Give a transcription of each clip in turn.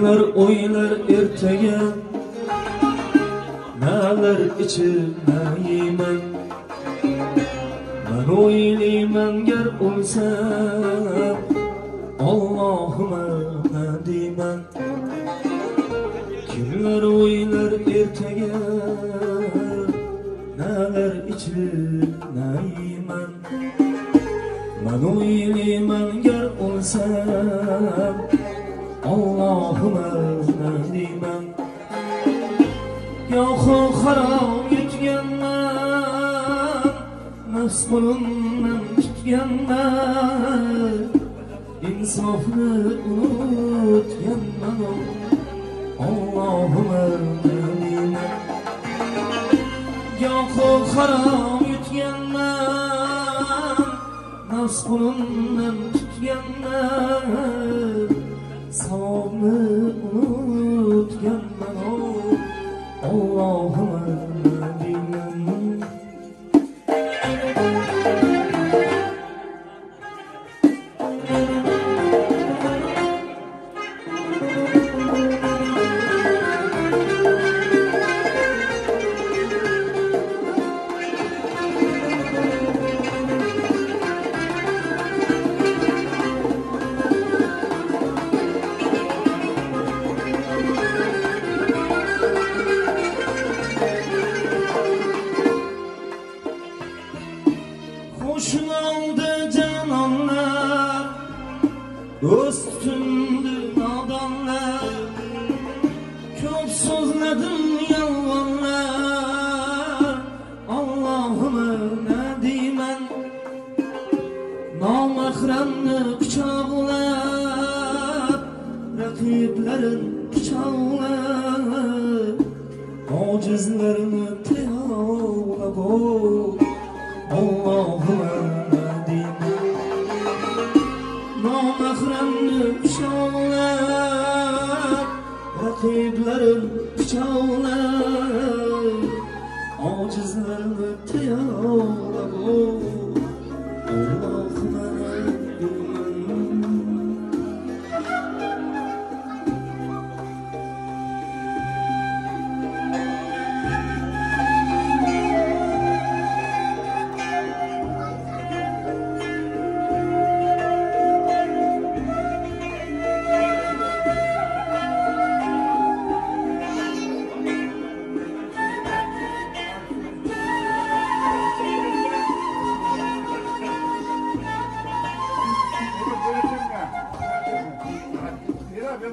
kimlar o'ylar ertaga. Nalar ichirmayman man o'ylayman gar o'lsa Allah'ıma ne deyman kimlar o'ylar ertaga? Nalar ichirmayman man o'ylayman gar o'lsam Allah'ıma ne deyman yo'qu harom yutganman qo'limdan tutganman insofni unutganman Allah'ıma ne deyman yo'qu harom yutganman qo'limdan tutganman Hoşun aldı cananlar Dost tutundu nadanlar Çok sözledim yalvarlar Allah'ıma ne deymen Namahremni kucaklar Rakiplerin kucaklar Acizlerini teyavla boy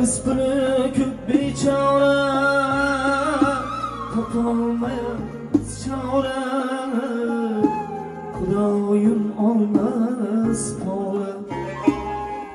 Rızkını köp bir çare Kapalmayan çare. Kudayın olmaz pare.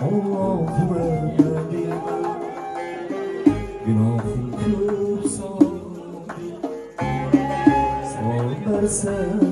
Allah'ım evde bilmem Günahım kırsa Sağ versen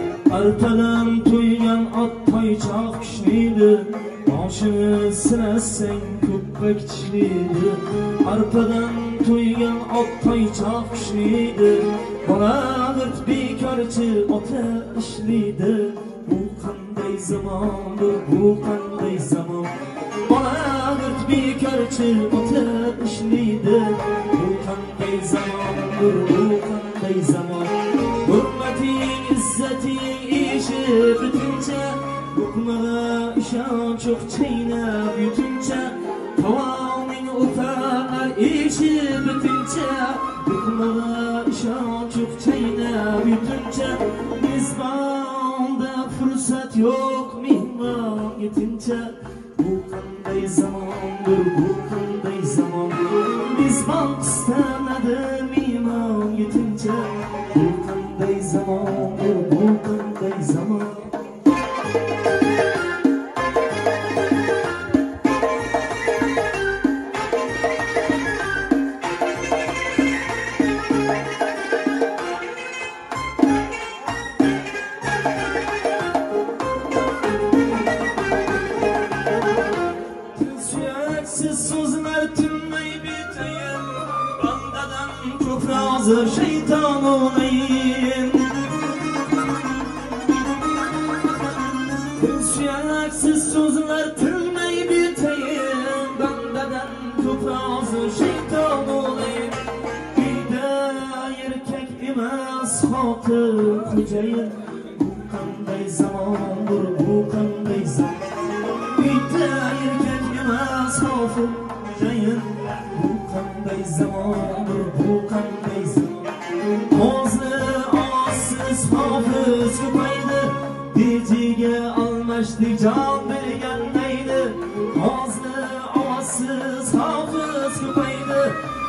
dime Hudayi'ma dime Allah'ıma dime Boshini sinasang ko'ppak tishlaydi arpadan to'ygan ot toychoq kishlaydi boshini sinasang ko'ppak tishlaydi arpadan to'ygan ot toychoq kishlaydi bola g'irt bekorchi ota ishlaydi. Bu qanday zamondir bu qanday zamon? Bola g'irt bekorchi bitincha luqmaga ishonch yo'q chaynab yutuncha mezbonda fursat yo'q mehmon yetincha bu qanday zamondir bu qanday zamon mezbon qistanadi mehmon yetincha bu qanday zamondir razı şeytan olayım. Suyaksiz sözler tünmey biteyin Bandadan çok razı şeytan olayım. Bir de erkek emas hatır kocayın Bu qanday zamondir bu qanday zamon Bitta erkak emas hofir xo'jayin Bu qanday zamondir bu qanday hofiz ko'paydi Bejiga almashdik jon bergan mayli O'zi ossiz hofiz ko'paydi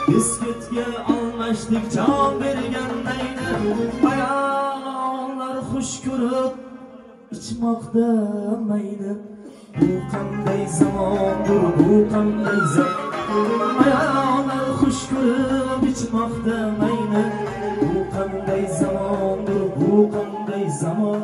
Biskitga almashdik jon bergan mayli Ayollar xush ko'rib ichmoqda mayli. Bu qanday zamondir bu qanday zamon? Ayollar xush ko'rib ichmoqda mayli. Bu qanday zamon bu qanday zamon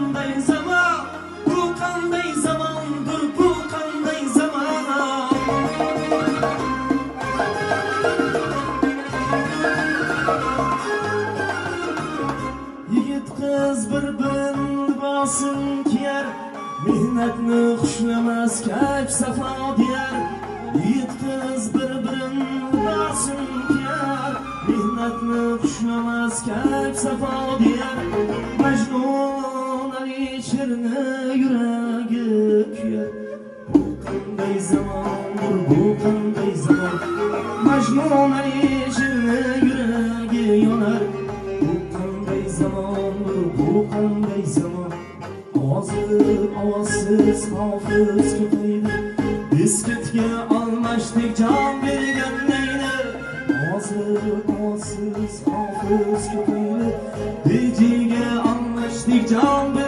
bu qanday zamon bu qanday zamondir bu qanday zamon yigit qiz bir birini libosin kiyar mehnatni xushlamas kayf safo deyar yigit qiz bir birini libosin kiyar mehnatni xushlamas kayf safo deyar majnun she'rni yuragi kuyar bu qanday zamondir bu qanday zamon majnun ali she'rni yuragi yonar. Bu qanday zamondir bu qanday zamon hozir ovozsiz hofiz ko'paydi biskitga almashdik jon bergan nayni Nasıl olsuz hafız köpeğini Diciye anlaştık can bergenleyni